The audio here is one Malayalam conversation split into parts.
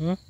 嗯。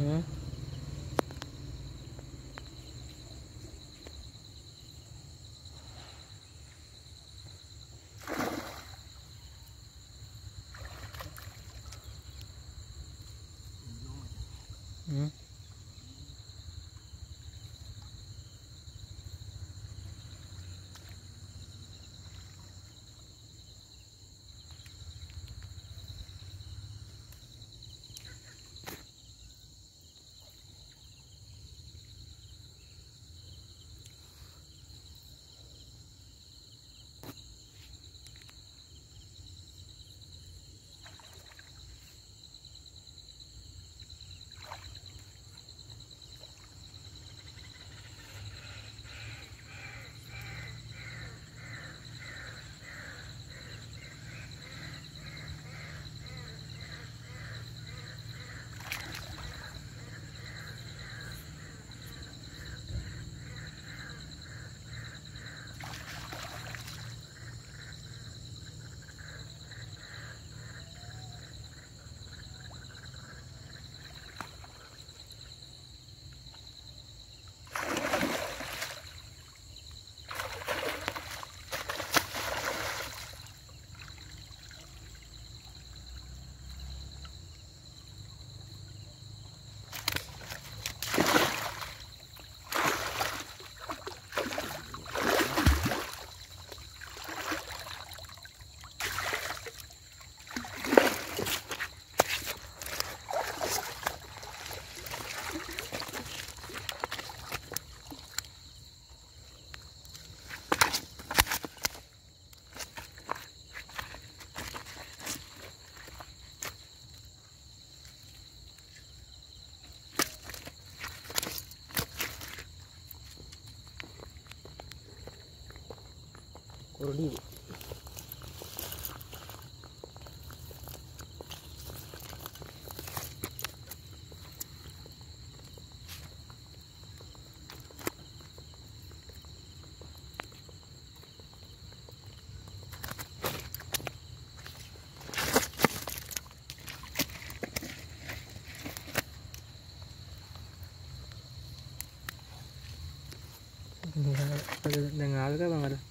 Mm-hmm. കുറുടി Dengan dengan bang ada.